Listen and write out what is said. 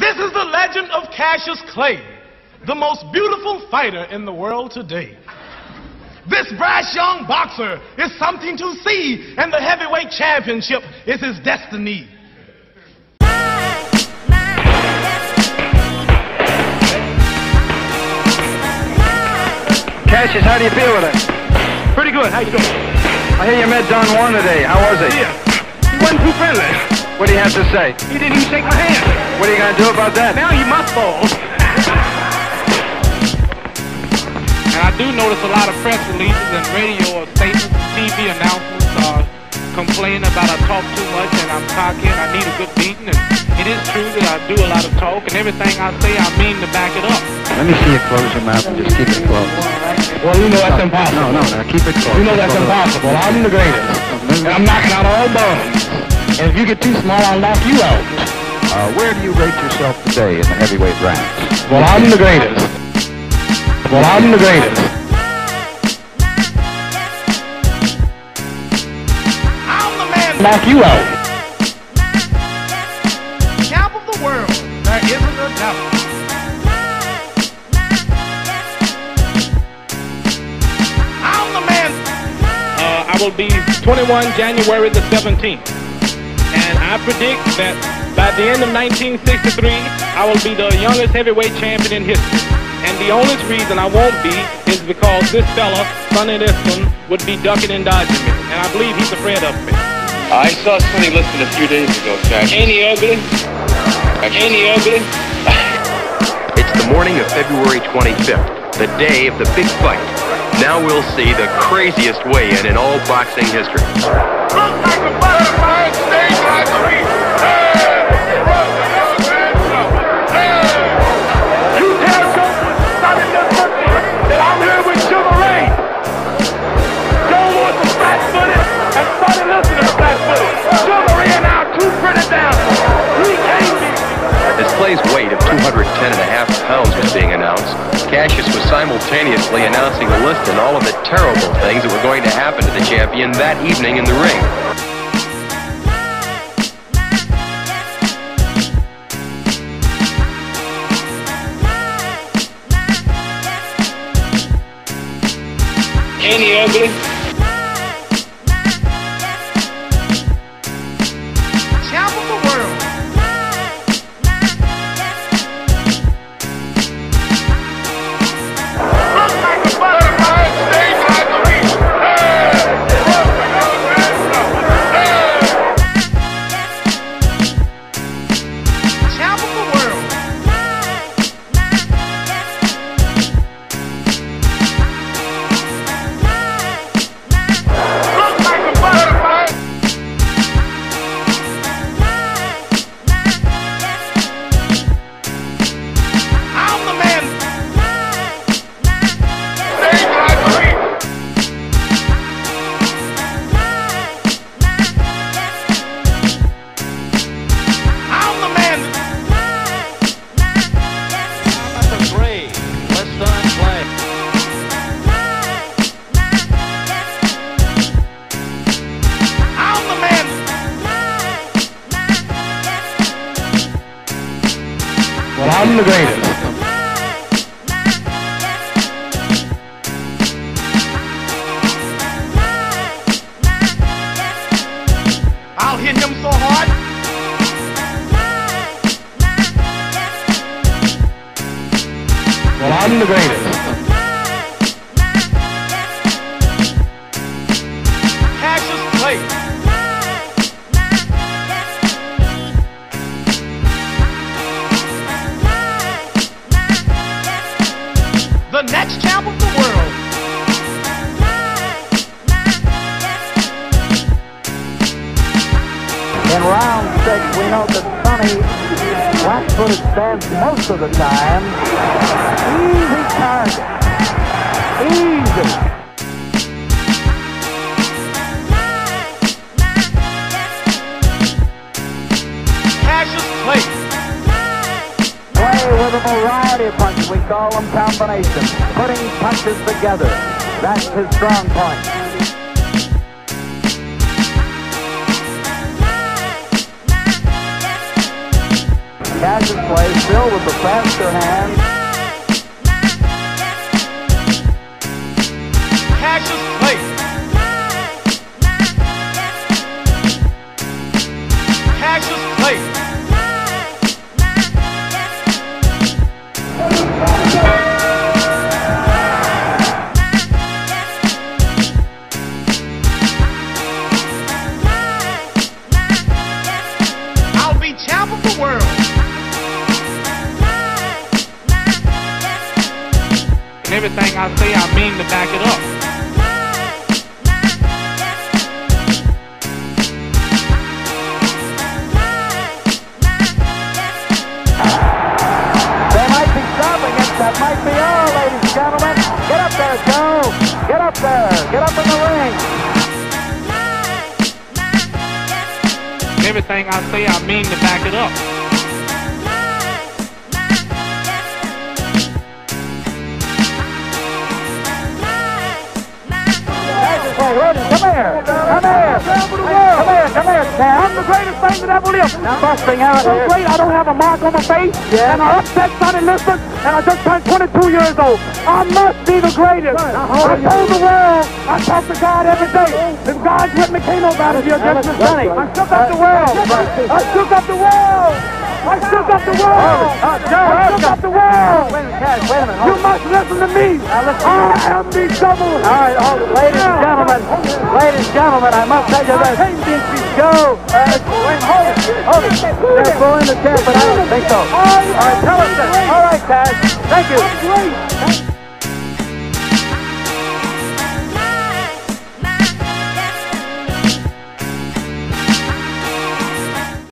This is the legend of Cassius Clay, the most beautiful fighter in the world today. This brash young boxer is something to see, and the heavyweight championship is his destiny. Cassius, how do you feel with it? Pretty good. How you doing? I hear you met Don Juan today. How was it? Yeah. What do you have to say? He didn't even shake my hand. What are you going to do about that? Now you must fall. And I do notice a lot of press releases and radio statements and TV announcements uh, complaining about I talk too much and I'm cocky and I need a good beating. And it is true that I do a lot of talk and everything I say I mean to back it up. Let me see you close your mouth and just keep it closed. Well, you know that's impossible. No, no, no. Keep it closed. You know that's impossible. I'm the greatest. And I'm knocking out all bones. And if you get too small, I'll knock you out. Uh, where do you rate yourself today in the heavyweight ranks? Well, I'm the greatest. Well, I'm the greatest. I'm the man, Knock you out. champ of the world. There isn't a doubt. I'm the man. Uh, I will be 21 January the 17th. And I predict that by the end of 1963, I will be the youngest heavyweight champion in history. And the only reason I won't be is because this fella, Sonny Liston, would be ducking and dodging me. And I believe he's afraid of me. I saw Sonny Liston a few days ago, Jack. Ain't he ugly? Ain't he ugly? It's the morning of February 25th, the day of the big fight. Now we'll see the craziest weigh-in in all boxing history. 210 pounds was being announced, Cassius was simultaneously announcing a list and all of the terrible things that were going to happen to the champion that evening in the ring. He ugly? I'm the greatest. I'll hit him so hard. Well, I'm the greatest. Know that Sonny flat-footed stands most of the time. Easy target. Easy. Play with a variety of punches. We call them combinations. Putting punches together. That's his strong point. Cassius Clay, still with the faster hand. Everything I say, I mean to back it up. They might be stopping it. That might be all, ladies and gentlemen. Get up there, Joe. Get up there. Get up in the ring. Everything I say, I mean to back it up. Hey, Rodney, come here. Come here. Come here. Come here, Sam. I'm the greatest thing that ever lived. Busting out. So great, I don't have a mark on my face. Yeah. And I upset Sonny Liston, and I just turned 22 years old. I must be the greatest. I uh-huh. told the world. I talk to God every day. Oh. If God's with me, can't nobody be against me. Sonny, I shook up the world. I shook up the world. I shook up the world. I shook up the world. Wait a minute, Cash, wait a minute. You must listen to me. I am the double. All right, all, ladies and gentlemen, ladies and gentlemen, I must tell you this. Joe, uh, wait, hold it, hold it. They're pulling the champ, but I don't think so. All right, tell us that. All right, Cash. Thank you.